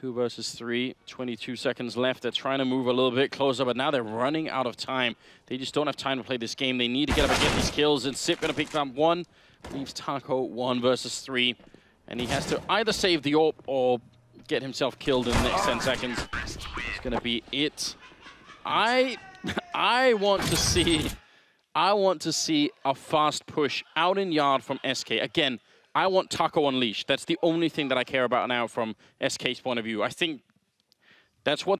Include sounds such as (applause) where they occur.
Two versus three, 22 seconds left. They're trying to move a little bit closer, but now they're running out of time. They just don't have time to play this game. They need to get up and get these kills, and Xyp gonna pick up one. Leaves Taco one versus three. And he has to either save the AWP or get himself killed in the next 10 seconds. It's gonna be it. I (laughs) I want to see I want to see a fast push out in yard from SK. Again, I want Taco Unleashed. That's the only thing that I care about now from SK's point of view. I think that's what